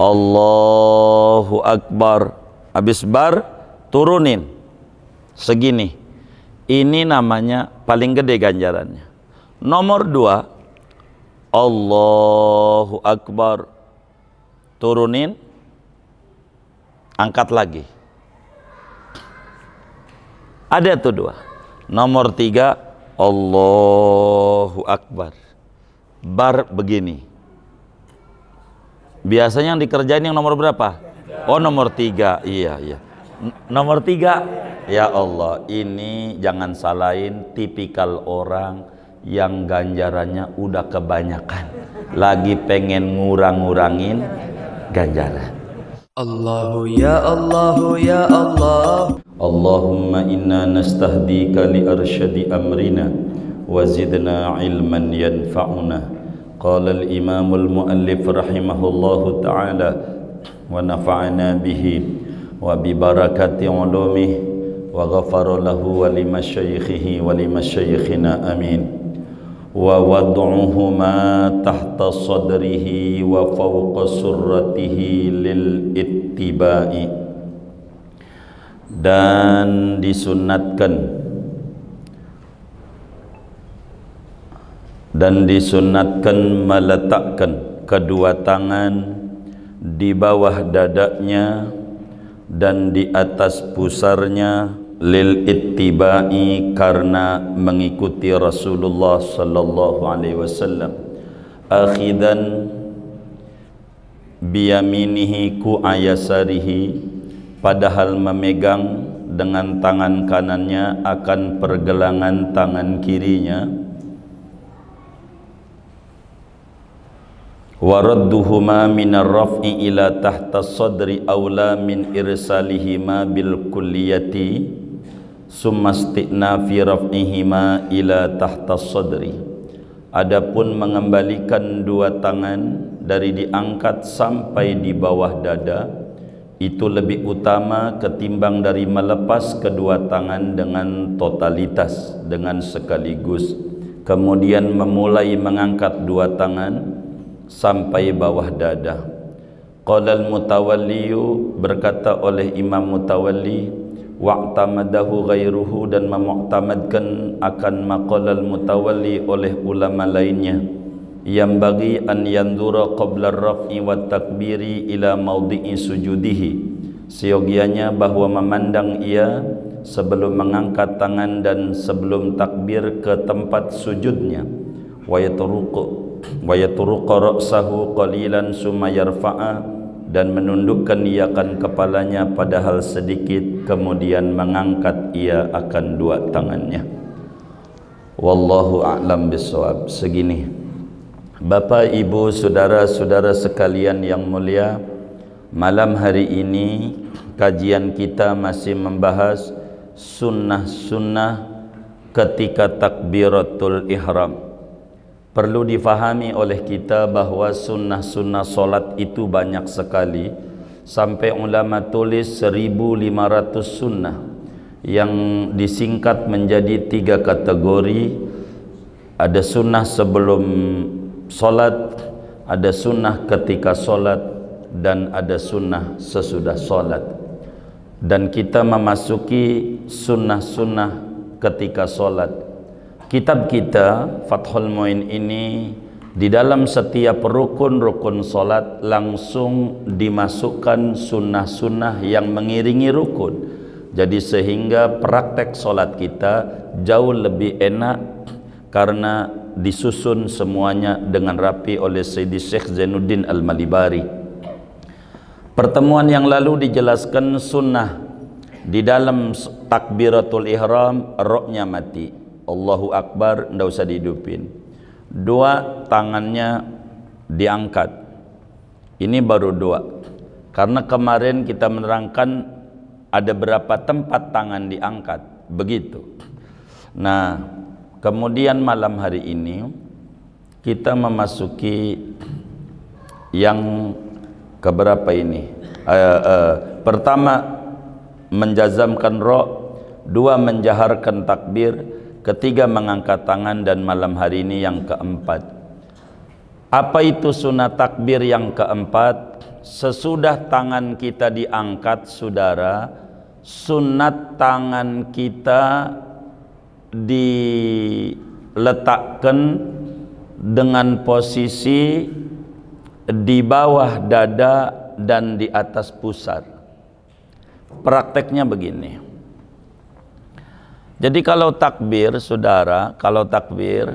Allahu Akbar. Habis bar turunin. Segini. Ini namanya paling gede ganjarannya. Nomor dua Allahu Akbar. Turunin. Angkat lagi. Ada tuh dua. Nomor tiga Allahu Akbar. Bar begini biasanya yang dikerjain yang nomor berapa? Oh nomor tiga. Iya iya. N nomor tiga? Ya Allah ini jangan salahin tipikal orang yang ganjarannya udah kebanyakan. Lagi pengen ngurang-ngurangin ganjaran. Allahu ya Allahu ya Allah. Allahumma inna nastahdika li arsyadi amrina wa zidna ilman yanfa'una wa bi barakati ulumihi wa ghafara lahu wa limasyaikhihi wa limasyaikhina amin wa wad'uhuma tahta sadrihi wa fawqa surratihi lil ittiba'i dan disunatkan dan disunatkan meletakkan kedua tangan di bawah dadanya dan di atas pusarnya lil ittiba'i karena mengikuti Rasulullah sallallahu alaihi wasallam. Akhidan biyaminihi ku ayasarihi padahal memegang dengan tangan kanannya akan pergelangan tangan kirinya waradduhuma minar raf'i ila tahta sadri awla min irsalihima bil kulliyati summa isti'nafi raf'ihima ila tahta sadri. Adapun mengembalikan dua tangan dari diangkat sampai di bawah dada itu lebih utama ketimbang dari melepas kedua tangan dengan totalitas dengan sekaligus. Kemudian memulai mengangkat dua tangan sampai bawah dada. Qala al-mutawalli berkata oleh imam mutawalli wa'tamadahu ghairuhu dan memuktamadkan akan maqalal mutawalli oleh ulama lainnya. Yang bagi an yandura qabla raf'i wa takbiri ila maudhi'i sujudihi. Siogianya bahwa memandang ia sebelum mengangkat tangan dan sebelum takbir ke tempat sujudnya. Wa yatruqu wa yatruqu ra'sahu qalilan summa yarfa'a dan menundukkan ia akan kepalanya padahal sedikit kemudian mengangkat ia akan dua tangannya. Wallahu a'lam bisawab segini. Bapak Ibu saudara-saudara sekalian yang mulia malam hari ini kajian kita masih membahas sunnah-sunnah ketika takbiratul ihram Perlu difahami oleh kita bahawa sunnah-sunnah solat itu banyak sekali. Sampai ulama tulis 1500 sunnah Yang disingkat menjadi tiga kategori. Ada sunnah sebelum solat Ada sunnah ketika solat Dan ada sunnah sesudah solat. Dan kita memasuki sunnah-sunnah ketika solat kitab kita Fathul Muin ini di dalam setiap rukun-rukun solat langsung dimasukkan sunnah-sunnah yang mengiringi rukun. Jadi sehingga praktek solat kita jauh lebih enak karena disusun semuanya dengan rapi oleh Sayyidi Syekh Zainuddin Al-Malibari. Pertemuan yang lalu dijelaskan sunnah di dalam takbiratul ihram roknya mati Allahu Akbar tidak usah dihidupin. Dua tangannya diangkat. Ini baru dua. Karena kemarin kita menerangkan ada berapa tempat tangan diangkat. Begitu. Nah kemudian malam hari ini kita memasuki yang keberapa ini? Uh, uh, pertama menjazamkan roh dua menjaharkan takbir ketiga mengangkat tangan dan malam hari ini yang keempat. Apa itu sunat takbir yang keempat? Sesudah tangan kita diangkat saudara sunat tangan kita diletakkan dengan posisi di bawah dada dan di atas pusat. Prakteknya begini jadi kalau takbir saudara kalau takbir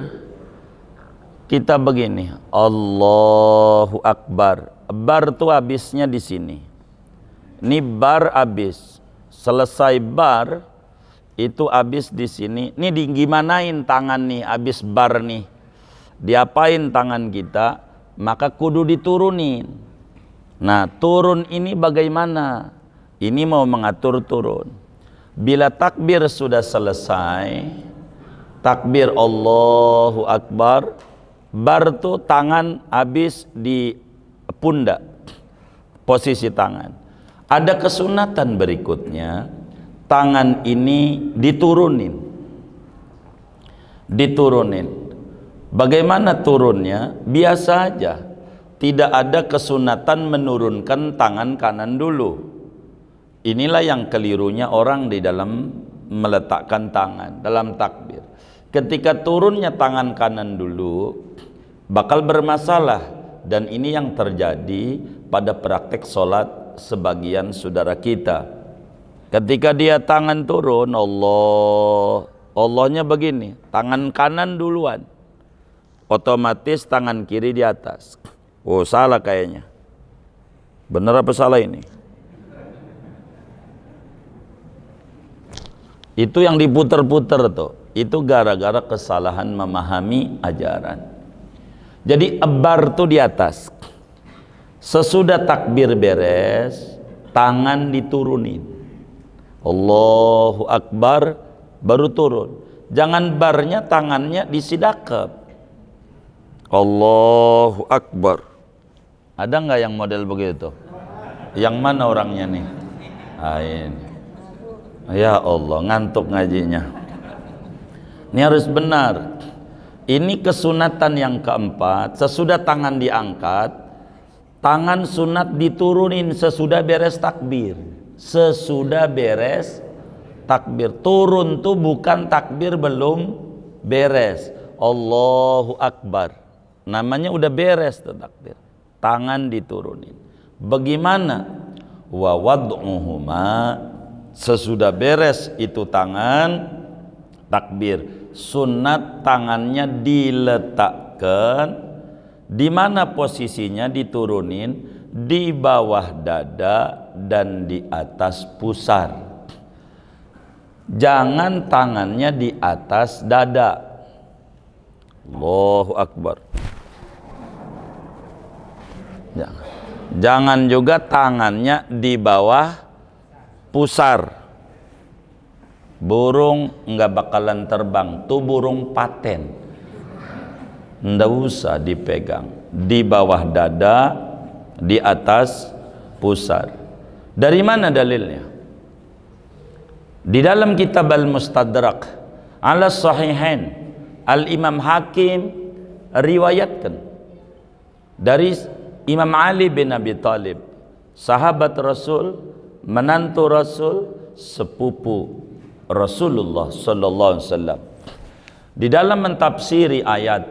kita begini Allahu Akbar. Bar tuh habisnya di sini. Ini bar habis. Selesai bar itu habis di sini. Ini di gimanain tangan nih habis bar nih? Diapain tangan kita? Maka kudu diturunin. Nah turun ini bagaimana? Ini mau mengatur turun bila takbir sudah selesai takbir Allahu Akbar bar tuh tangan habis di pundak posisi tangan. Ada kesunatan berikutnya tangan ini diturunin. Diturunin. Bagaimana turunnya? Biasa aja. Tidak ada kesunatan menurunkan tangan kanan dulu inilah yang kelirunya orang di dalam meletakkan tangan dalam takbir. Ketika turunnya tangan kanan dulu bakal bermasalah. Dan ini yang terjadi pada praktek solat sebagian saudara kita. Ketika dia tangan turun Allah Allahnya begini tangan kanan duluan. Otomatis tangan kiri di atas. Oh salah kayaknya. Benar apa salah ini itu yang diputer-puter tuh itu gara-gara kesalahan memahami ajaran jadi abar tuh di atas. Sesudah takbir beres, tangan diturunin. Allahu Akbar baru turun. Jangan barnya tangannya disidakap. Allahu Akbar. Ada nggak yang model begitu? Yang mana orangnya nih? Ah, ini. Ya Allah, ngantuk ngajinya. Ini harus benar. Ini kesunatan yang keempat, sesudah tangan diangkat, tangan sunat diturunin sesudah beres takbir. Sesudah beres takbir. Turun tuh bukan takbir belum beres. Allahu Akbar. Namanya udah beres tuh takbir. Tangan diturunin. Bagaimana? Wa wad'uhuma sesudah beres itu tangan takbir. Sunat tangannya diletakkan di mana posisinya diturunin? Di bawah dada dan di atas pusar. Jangan tangannya di atas dada. Allahu Akbar. Jangan, jangan juga tangannya di bawah pusar. Burung nggak bakalan terbang tuh burung paten. Ndak usah dipegang. Di bawah dada di atas pusar. Dari mana dalilnya? Di dalam kitab al-mustadrak ala sahihain al-imam hakim riwayatkan. Dari Imam Ali bin Abi Talib sahabat Rasul menantu Rasul sepupu Rasulullah sallallahu alaihi wasallam. Di dalam mentafsiri ayat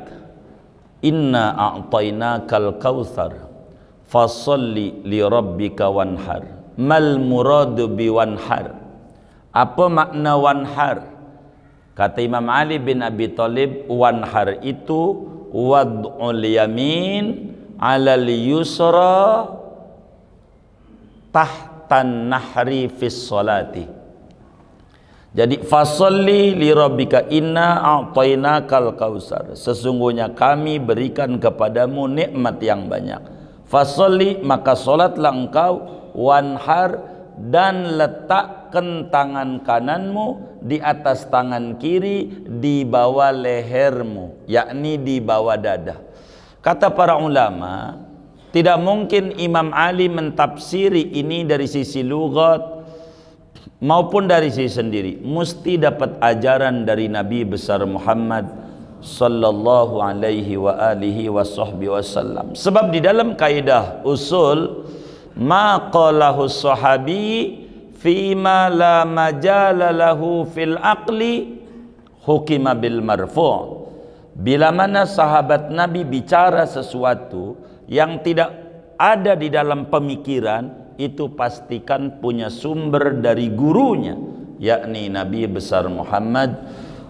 inna a'tainakal kautsar fasalli li rabbika wanhar. Mal muradu bi wanhar. Apa makna wanhar? Kata Imam Ali bin Abi Thalib wanhar itu wad'ul yamin 'alal yusra tahtan nahri fis salati jadi fasalli li rabbika inna a'tainakal kausar. Sesungguhnya kami berikan kepadamu nikmat yang banyak. Fasalli maka salatlah engkau wanhar dan letakkan tangan kananmu di atas tangan kiri di bawah lehermu, yakni di bawah dada. Kata para ulama, tidak mungkin Imam Ali mentafsiri ini dari sisi lugat maupun dari si sendiri. Mesti dapat ajaran dari Nabi besar Muhammad sallallahu alaihi wa alihi wa wasallam sebab di dalam kaidah usul ma qalahu sahabi fima la majala lahu fil aqli hukima bil marfu' bila mana sahabat Nabi bicara sesuatu yang tidak ada di dalam pemikiran itu pastikan punya sumber dari gurunya yakni Nabi besar Muhammad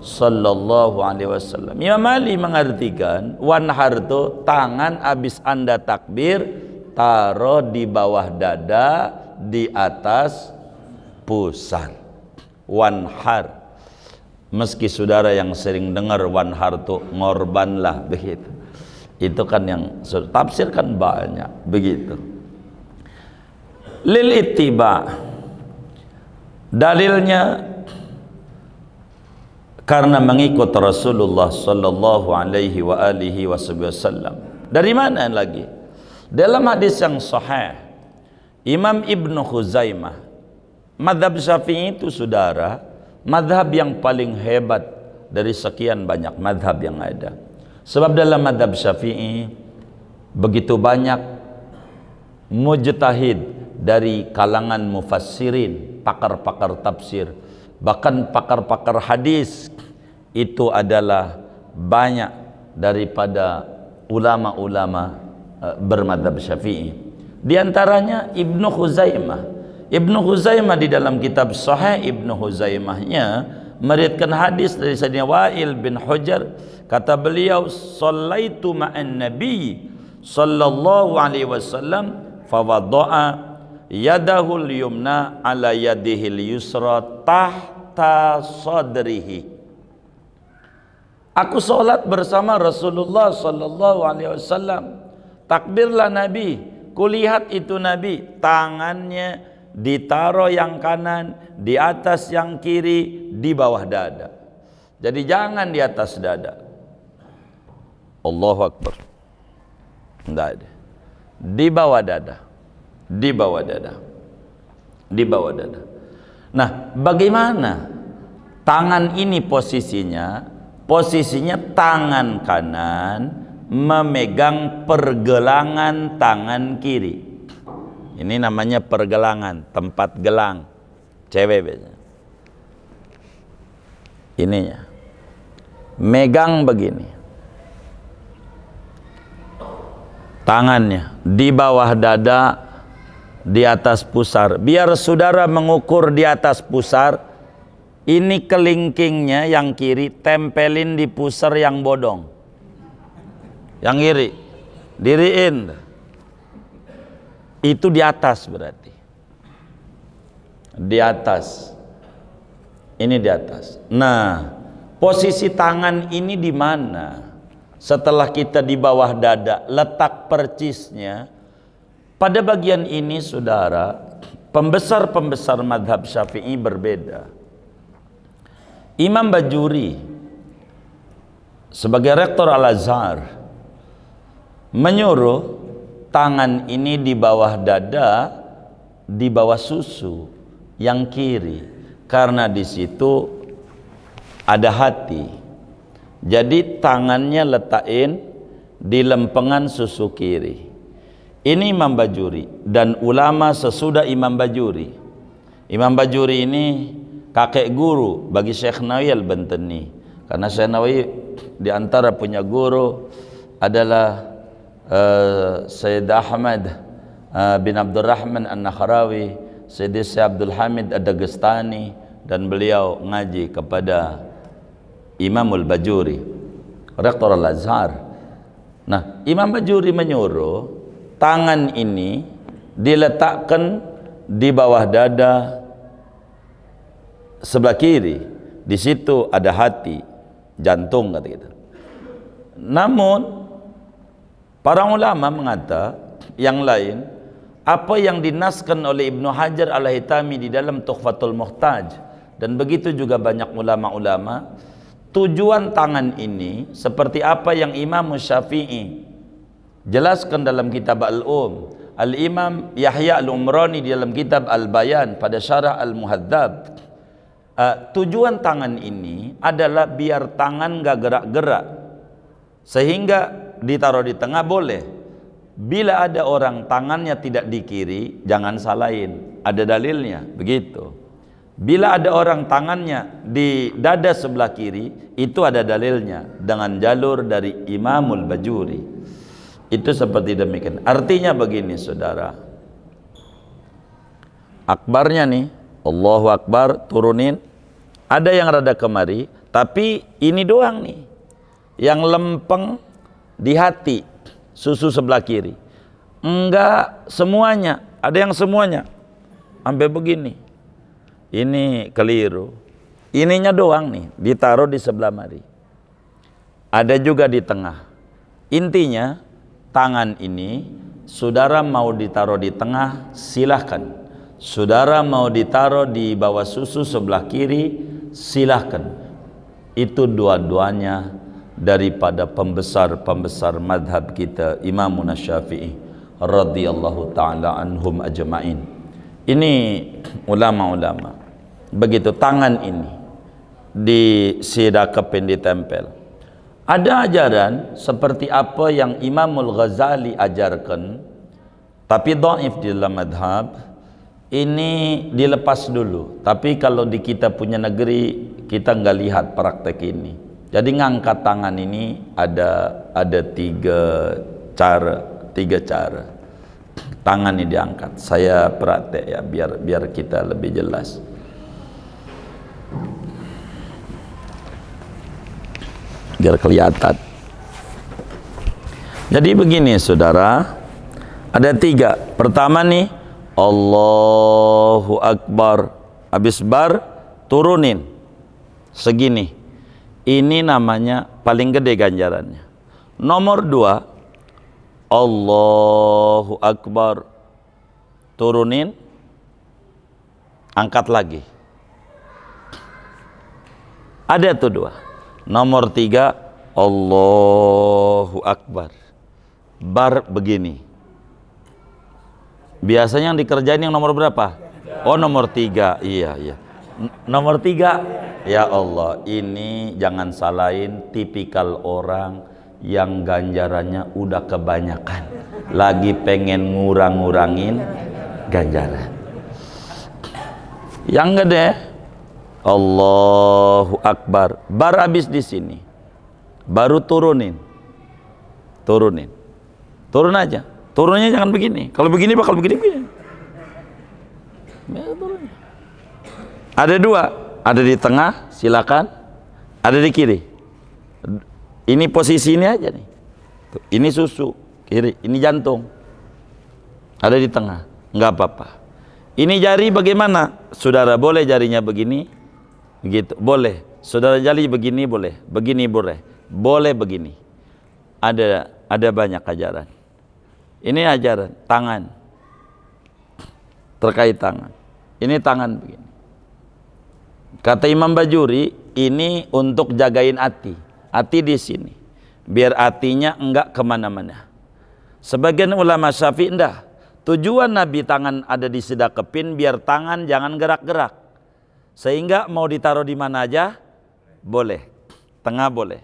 sallallahu alaihi wasallam. Imam Ali mengartikan wanhar itu tangan habis Anda takbir taruh di bawah dada di atas pusar. Wanhar. Meski saudara yang sering dengar wanhar itu ngorbanlah begitu. Itu kan yang tafsir kan banyak begitu. Lil ittiba dalilnya karena mengikut Rasulullah sallallahu alaihi wa alihi wasallam. Dari mana lagi? Dalam hadis yang sahih Imam Ibnu Khuzaimah Madhab Syafi'i itu saudara Madhab yang paling hebat Dari sekian banyak madhab yang ada Sebab dalam madhab Syafi'i Begitu banyak Mujtahid Dari kalangan mufassirin Pakar-pakar tafsir bahkan pakar-pakar hadis itu adalah banyak daripada ulama-ulama uh, bermadhab syafi'i. Di antaranya Ibnu Khuzaimah. Ibnu Khuzaimah di dalam kitab Sahih Ibnu Khuzaimahnya meriatkan hadis dari Sayyidina Wa'il bin Hujar kata beliau sallaitu ma'an nabi sallallahu alaihi wasallam fa wada'a yadahul yumna ala yadihil yusra tahta sadrihi Aku solat bersama Rasulullah sallallahu alaihi wasallam. Takbirlah Nabi. Kulihat itu Nabi, tangannya ditaruh yang kanan, di atas yang kiri, di bawah dada. Jadi jangan di atas dada. Allahu Akbar. Tidak ada. Di bawah dada. Di bawah dada. Di bawah dada. Nah bagaimana tangan ini posisinya? Posisinya tangan kanan memegang pergelangan tangan kiri. Ini namanya pergelangan tempat gelang. Cewek biasanya. Ininya. Megang begini tangannya di bawah dada di atas pusar. Biar saudara mengukur di atas pusar, ini kelingkingnya yang kiri tempelin di pusar yang bodong. Yang kiri, diriin. Itu di atas berarti. Di atas. Ini di atas. Nah, posisi tangan ini di mana? Setelah kita di bawah dada, letak percisnya pada bagian ini saudara, pembesar-pembesar madhab syafi'i berbeda. Imam Bajuri sebagai rektor Al-Azhar menyuruh tangan ini di bawah dada, di bawah susu yang kiri karena di situ ada hati. Jadi tangannya letakin di lempengan susu kiri. Ini Imam Bajuri dan ulama sesudah Imam Bajuri. Imam Bajuri ini kakek guru bagi Syekh Nawawi Al-Bantani. Karena Syekh Nawawi di antara punya guru adalah uh, Sayyid Ahmad uh, bin Abdurrahman An-Nakhrawi, Sayyid Syekh Abdul Hamid Ad-Dagestani dan beliau ngaji kepada Imamul Bajuri, Rektor Al-Azhar. Nah, Imam Bajuri menyuruh tangan ini diletakkan di bawah dada sebelah kiri. Di situ ada hati jantung kata kita namun para ulama mengata yang lain apa yang dinaskan oleh Ibnu Hajar al-Hitami di dalam Tuhfatul Muhtaj dan begitu juga banyak ulama-ulama tujuan tangan ini seperti apa yang Imam Syafi'i jelaskan dalam kitab Al-Um. Al-Imam Yahya Al-Umrani di dalam kitab Al-Bayan pada syarah Al-Muhadzab. Uh, tujuan tangan ini adalah biar tangan gak gerak-gerak sehingga ditaruh di tengah boleh. Bila ada orang tangannya tidak di kiri jangan salahin. Ada dalilnya begitu bila ada orang tangannya di dada sebelah kiri itu ada dalilnya dengan jalur dari Imamul Bajuri. Itu seperti demikian. Artinya begini saudara. Akbarnya nih Allahu Akbar turunin. Ada yang rada kemari tapi ini doang nih. Yang lempeng di hati susu sebelah kiri. Enggak semuanya. Ada yang semuanya? Sampai begini ini keliru. Ininya doang nih ditaruh di sebelah mari. Ada juga di tengah. Intinya tangan ini saudara mau ditaruh di tengah silahkan. Saudara mau ditaruh di bawah susu sebelah kiri silahkan. Itu dua-duanya daripada pembesar-pembesar madhab kita Imam Syafi'i radhiyallahu taala anhum ajmain. Ini ulama-ulama. Begitu tangan ini di sidakepin di tempel. Ada ajaran seperti apa yang Imamul Ghazali ajarkan tapi dhaif di dalam madhab ini dilepas dulu tapi kalau di kita punya negeri kita nggak lihat praktek ini jadi ngangkat tangan ini ada ada tiga cara, tiga cara. Tangan ini diangkat. Saya praktek ya biar biar kita lebih jelas. Biar kelihatan. Jadi begini saudara, ada tiga. Pertama nih, Allahu Akbar. Habis bar, turunin. Segini ini namanya paling gede ganjarannya. Nomor dua, Allahu Akbar. Turunin, angkat lagi. Ada tuh dua. Nomor tiga, Allahu Akbar. Bar begini. Biasanya yang dikerjain yang nomor berapa? Oh nomor tiga, iya iya. Nomor tiga, Ya Allah, ini jangan salahin tipikal orang yang ganjarannya udah kebanyakan. Lagi pengen ngurang-ngurangin ganjaran. Yang gede, Allahu Akbar. Bar habis di sini. Baru turunin. Turunin. Turun aja. Turunnya jangan begini. Kalau begini bakal begini begini. Ya, Ada dua ada di tengah silakan ada di kiri ini posisi ini aja nih ini susu kiri ini jantung ada di tengah nggak apa-apa ini jari bagaimana saudara boleh jarinya begini gitu boleh saudara jari begini boleh begini boleh boleh begini ada ada banyak ajaran ini ajaran tangan terkait tangan ini tangan begini Kata Imam Bajuri, ini untuk jagain hati. Hati di sini. Biar hatinya enggak ke mana-mana. Sebagian ulama syafi'i enggak. Tujuan Nabi tangan ada di sedak kepin biar tangan jangan gerak-gerak. Sehingga mau ditaruh di mana aja boleh. Tengah boleh.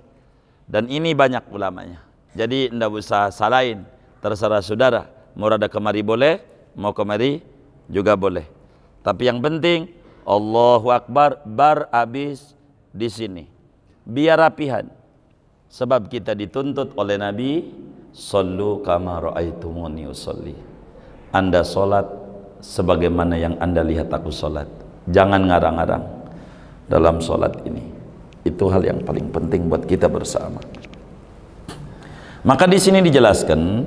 Dan ini banyak ulamanya. Jadi enggak usah salahin. Terserah saudara. Mau ada kemari boleh, mau kemari juga boleh. Tapi yang penting Allahu Akbar bar habis di sini. Biar rapihan. Sebab kita dituntut oleh Nabi Sallu kama ra'aitumuni. Anda solat sebagaimana yang Anda lihat aku solat. Jangan ngarang-ngarang dalam solat ini. Itu hal yang paling penting buat kita bersama. Maka di sini dijelaskan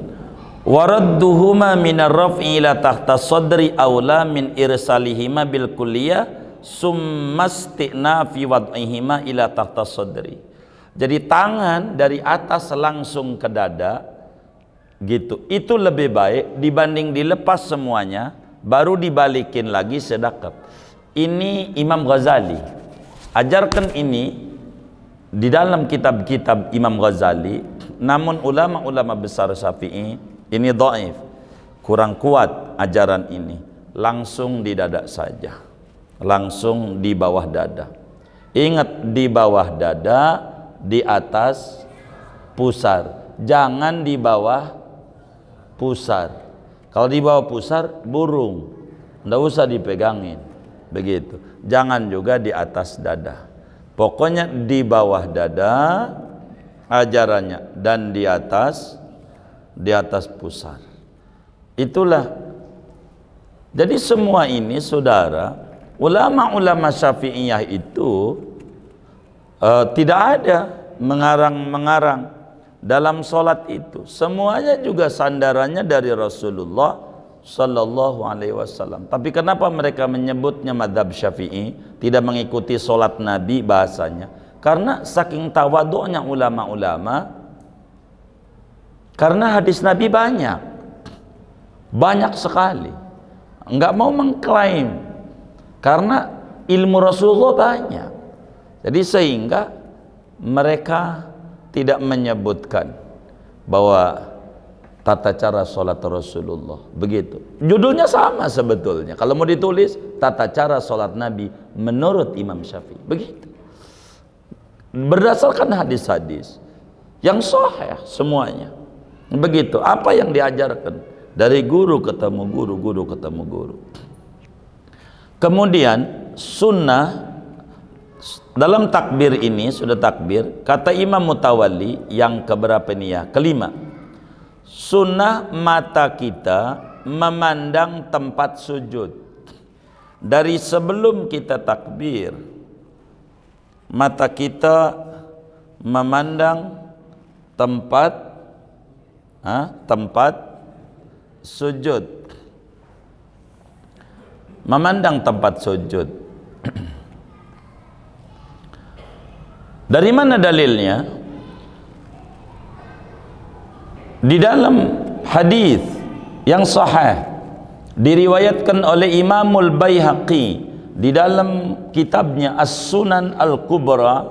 waradduhuma minar raf'i ila tahta sadri aula min irsalihima bil kulliyah summastina fi wad'ihima ila tahta sadri jadi tangan dari atas langsung ke dada gitu itu lebih baik dibanding dilepas semuanya baru dibalikin lagi sedekap ini Imam Ghazali. Ajarkan ini di dalam kitab-kitab Imam Ghazali. Namun ulama-ulama besar Syafi'i ini dhaif. Kurang kuat ajaran ini. Langsung di dada saja. Langsung di bawah dada. Ingat di bawah dada di atas pusar. Jangan di bawah pusar. Kalau di bawah pusar burung, ndak usah dipegangin. Begitu. Jangan juga di atas dada. Pokoknya di bawah dada ajarannya dan di atas di atas pusar. Itulah. Jadi semua ini saudara, ulama-ulama Syafi'iyah itu uh, tidak ada mengarang-mengarang dalam solat itu. Semuanya juga sandarannya dari Rasulullah Sallallahu Alaihi Wasallam. Tapi kenapa mereka menyebutnya madhab Syafi'i, tidak mengikuti solat Nabi bahasanya? Karena saking tawaduknya ulama-ulama, karena hadis Nabi banyak, banyak sekali. Enggak mau mengklaim karena ilmu Rasulullah banyak. Jadi sehingga mereka tidak menyebutkan bahwa tata cara sholat Rasulullah begitu. Judulnya sama sebetulnya. Kalau mau ditulis tata cara sholat Nabi menurut Imam Syafi'i begitu. Berdasarkan hadis-hadis yang sahih semuanya. Begitu. Apa yang diajarkan dari guru ketemu guru, guru ketemu guru. Kemudian sunnah dalam takbir ini sudah takbir kata Imam Mutawalli yang keberapa ini ya kelima sunnah mata kita memandang tempat sujud. Dari sebelum kita takbir mata kita memandang tempat ha, tempat sujud. Memandang tempat sujud. Dari mana dalilnya di dalam hadis yang sahih diriwayatkan oleh Imamul Baihaqi di dalam kitabnya As-Sunan Al-Kubra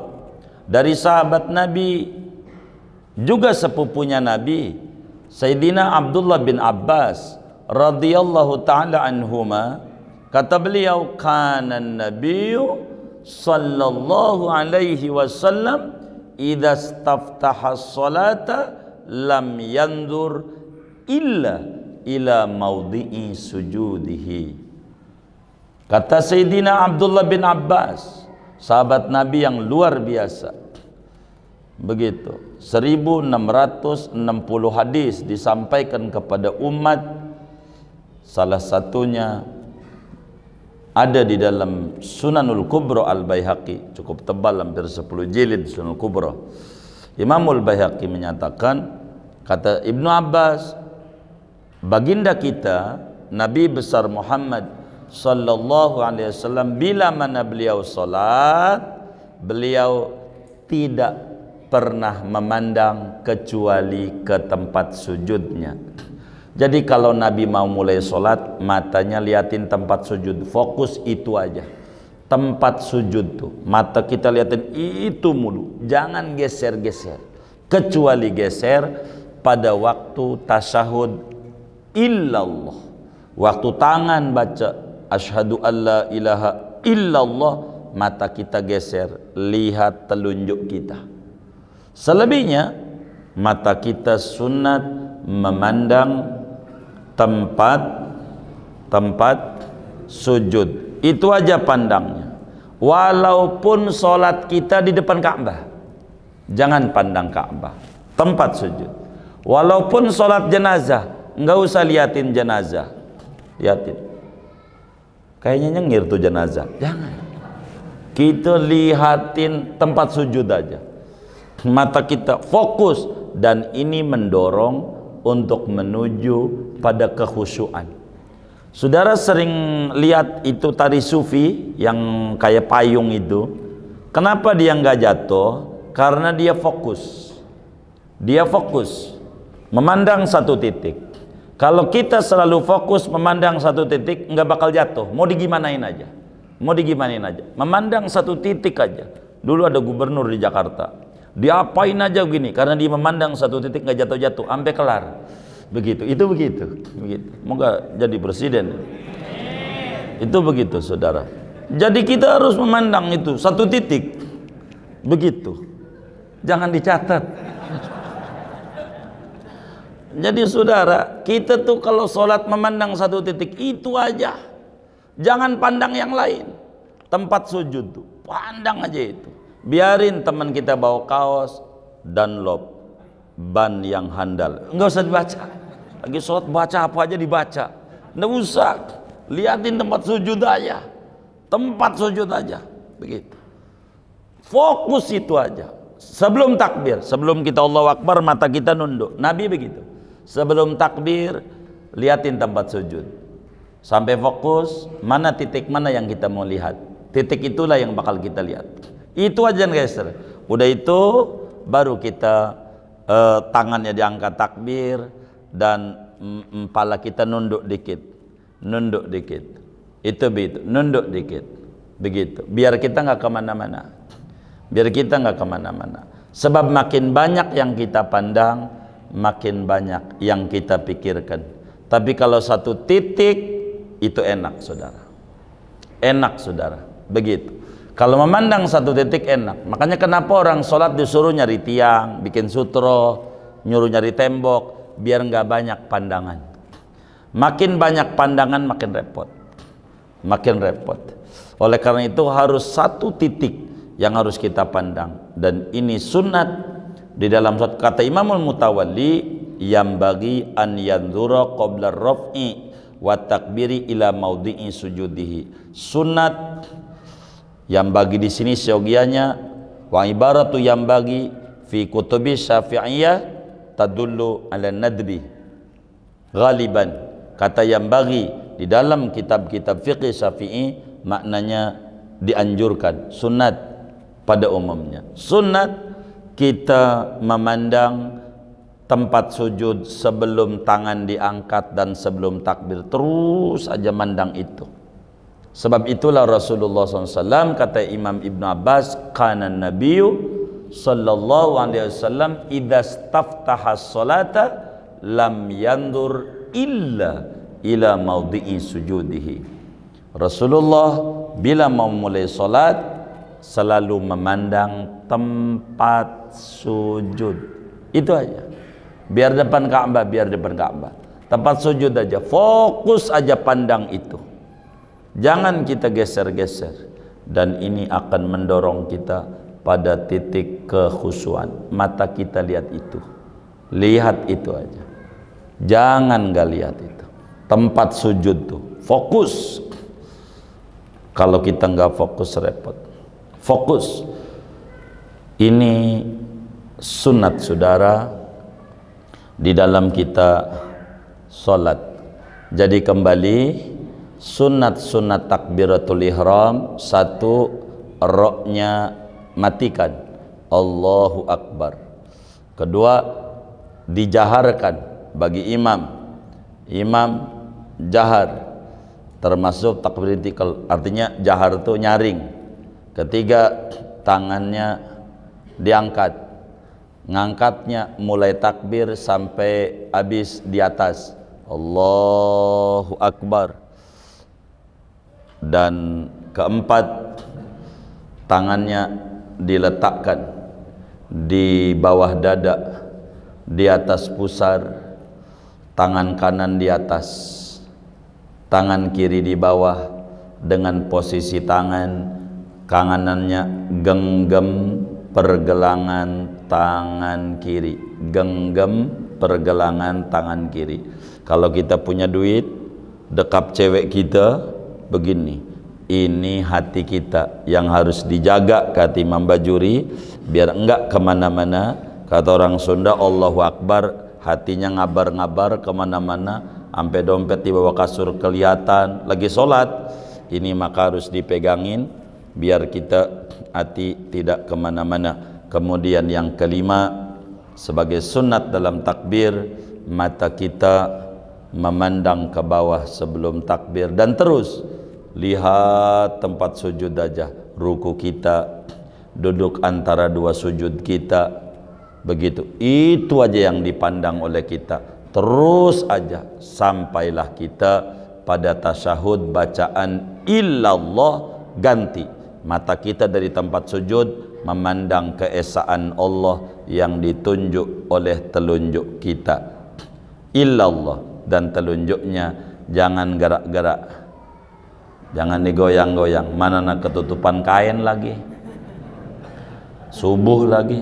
dari sahabat Nabi juga sepupunya Nabi Sayyidina Abdullah bin Abbas radhiyallahu taala anhuma kata beliau kana nabiyyu sallallahu alaihi wasallam idza staftaha salata lam yandur illa ila maudhi'i sujudihi. Kata Sayyidina Abdullah bin Abbas sahabat Nabi yang luar biasa. Begitu. 1660 hadis disampaikan kepada umat. Salah satunya ada di dalam Sunanul Kubra Al-Baihaqi. Cukup tebal hampir 10 jilid Sunanul Kubra Imamul Baihaqi menyatakan kata Ibnu Abbas baginda kita Nabi besar Muhammad sallallahu alaihi wasallam bila mana beliau salat beliau tidak pernah memandang kecuali ke tempat sujudnya. Jadi kalau Nabi mau mulai sholat, matanya liatin tempat sujud, fokus itu aja. Tempat sujud tuh, mata kita liatin itu mulu, jangan geser-geser. Kecuali geser pada waktu tasahud illallah. Waktu tangan baca asyhadu alla ilaha illallah, mata kita geser, lihat telunjuk kita Selebihnya mata kita sunat memandang tempat tempat sujud. Itu aja pandangnya. Walaupun solat kita di depan Ka'bah. Jangan pandang Ka'bah. Tempat sujud. Walaupun solat jenazah, enggak usah liatin jenazah. Liatin. Kayaknya nyengir tuh jenazah. Jangan. Kita lihatin tempat sujud aja mata kita fokus dan ini mendorong untuk menuju pada kekhusyuan. Saudara sering lihat itu tari sufi yang kayak payung itu. Kenapa dia nggak jatuh? Karena dia fokus. Dia fokus memandang satu titik. Kalau kita selalu fokus memandang satu titik, nggak bakal jatuh. Mau digimanain aja. Mau digimanain aja. Memandang satu titik aja. Dulu ada gubernur di Jakarta diapain aja begini karena dia memandang satu titik nggak jatuh-jatuh sampai kelar begitu itu begitu moga jadi presiden itu begitu saudara jadi kita harus memandang itu satu titik begitu jangan dicatat Jadi saudara, kita tuh kalau sholat memandang satu titik itu aja. Jangan pandang yang lain. Tempat sujud tuh, pandang aja itu. Biarin teman kita bawa kaos dan lob ban yang handal. Enggak usah dibaca. Lagi sholat baca apa aja dibaca. Enggak usah. Liatin tempat sujud aja. Tempat sujud aja. Begitu. Fokus itu aja. Sebelum takbir, sebelum kita Allah Akbar, mata kita nunduk. Nabi begitu. Sebelum takbir, liatin tempat sujud. Sampai fokus, mana titik mana yang kita mau lihat. Titik itulah yang bakal kita lihat. Itu aja guys. Udah itu baru kita eh, tangannya diangkat takbir dan kepala kita nunduk dikit. Nunduk dikit. Itu begitu, nunduk dikit. Begitu. Biar kita nggak ke mana-mana. Biar kita nggak ke mana-mana. Sebab makin banyak yang kita pandang, makin banyak yang kita pikirkan. Tapi kalau satu titik itu enak, saudara. Enak, saudara. Begitu. Kalau memandang satu titik enak. Makanya kenapa orang sholat disuruh nyari tiang, bikin sutro, nyuruh nyari tembok, biar nggak banyak pandangan. Makin banyak pandangan makin repot. Makin repot. Oleh karena itu harus satu titik yang harus kita pandang dan ini sunat di dalam suatu kata Imamul Mutawalli yang bagi an yanzura qabla raf'i wa takbiri ila maudhi'i sujudihi sunat yang bagi di sini seyogianya wa ibaratu yang bagi fi kutubi syafi'iyah tadullu ala nadbi. Ghaliban kata yang bagi di dalam kitab-kitab fiqih syafi'i maknanya dianjurkan sunat pada umumnya. Sunat kita memandang tempat sujud sebelum tangan diangkat dan sebelum takbir terus aja mandang itu. Sebab itulah Rasulullah SAW kata Imam Ibn Abbas kana nabiyu sallallahu alaihi wasallam idza staftaha salata lam yandur illa ila maudhi'i sujudihi. Rasulullah bila mau mulai salat selalu memandang tempat sujud. Itu aja. Biar depan Ka'bah biar depan Ka'bah. Tempat sujud aja. Fokus aja pandang itu. Jangan kita geser-geser. Dan ini akan mendorong kita pada titik kekhusuan mata kita lihat itu. Lihat itu aja. Jangan gak lihat itu. Tempat sujud tuh fokus. Kalau kita nggak fokus repot. Fokus. Ini sunat saudara. Di dalam kita solat jadi kembali sunat-sunat takbiratul ihram satu roknya matikan. Allahu Akbar. Kedua dijaharkan bagi imam. Imam jahar termasuk takbir intikal artinya jahar itu nyaring. Ketiga tangannya diangkat. Ngangkatnya mulai takbir sampai habis di atas. Allahu Akbar. Dan keempat tangannya diletakkan di bawah dada di atas pusar tangan kanan di atas tangan kiri di bawah dengan posisi tangan kananannya genggam pergelangan tangan kiri. Genggam pergelangan tangan kiri. Kalau kita punya duit dekap cewek kita begini ini hati kita yang harus dijaga kata Imam Bajuri. Biar enggak ke mana-mana kata orang Sunda Allahu Akbar. Hatinya ngabar-ngabar ke mana-mana sampai dompet di bawah kasur kelihatan. Lagi sholat. Ini maka harus dipegangin biar kita hati tidak ke mana-mana. Kemudian yang kelima sebagai sunat dalam takbir mata kita memandang ke bawah sebelum takbir. Dan terus lihat tempat sujud aja. Ruku kita. Duduk antara dua sujud kita. Begitu. Itu aja yang dipandang oleh kita. Terus aja sampailah kita pada tasyahud bacaan illallah ganti. Mata kita dari tempat sujud memandang keesaan Allah yang ditunjuk oleh telunjuk kita. Illallah dan telunjuknya jangan gerak-gerak jangan digoyang-goyang. Mana nak ketutupan kain lagi? Subuh lagi.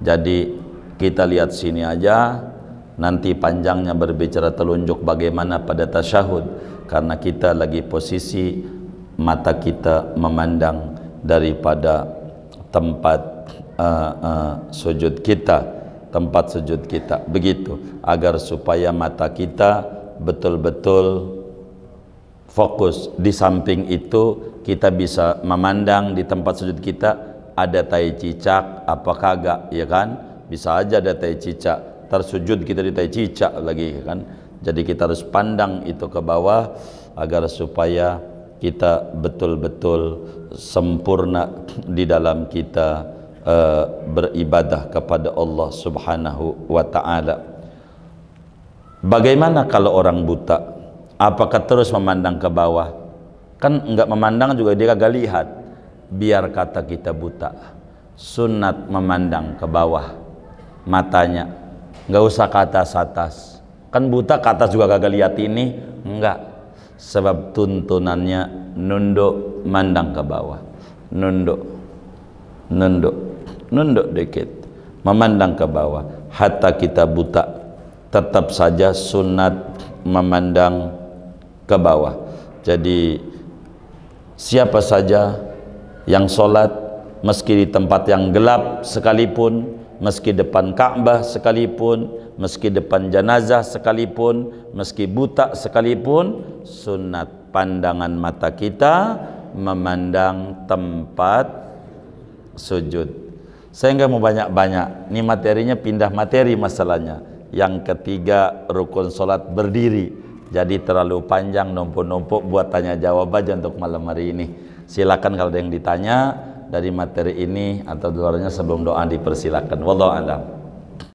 Jadi kita lihat sini aja. Nanti panjangnya berbicara telunjuk bagaimana pada tasyahud. Karena kita lagi posisi mata kita memandang daripada tempat uh, uh, sujud kita. Tempat sujud kita. Begitu. Agar supaya mata kita betul-betul fokus di samping itu kita bisa memandang di tempat sujud kita ada tai cicak apa kagak ya kan bisa aja ada tai cicak tersujud kita di tai cicak lagi kan jadi kita harus pandang itu ke bawah agar supaya kita betul-betul sempurna di dalam kita uh, beribadah kepada Allah Subhanahu wa taala. Bagaimana kalau orang buta? Apakah terus memandang ke bawah? Kan enggak memandang juga dia kagak lihat. Biar kata kita buta. Sunat memandang ke bawah matanya. Enggak usah ke atas-atas. Kan buta ke atas juga kagak lihat ini, enggak. Sebab tuntunannya nunduk mandang ke bawah. Nunduk. Nunduk. Nunduk dikit. Memandang ke bawah. Hatta kita buta tetap saja sunat memandang ke bawah. Jadi siapa saja yang sholat meski di tempat yang gelap sekalipun, meski depan Ka'bah sekalipun, meski depan jenazah sekalipun, meski buta sekalipun, sunat pandangan mata kita memandang tempat sujud. Saya enggak mau banyak-banyak. Ini materinya pindah materi masalahnya. Yang ketiga rukun solat berdiri. Jadi terlalu panjang numpuk-numpuk buat tanya jawab aja untuk malam hari ini. Silakan kalau ada yang ditanya dari materi ini atau luarnya sebelum doa dipersilakan. Wallahu a'lam.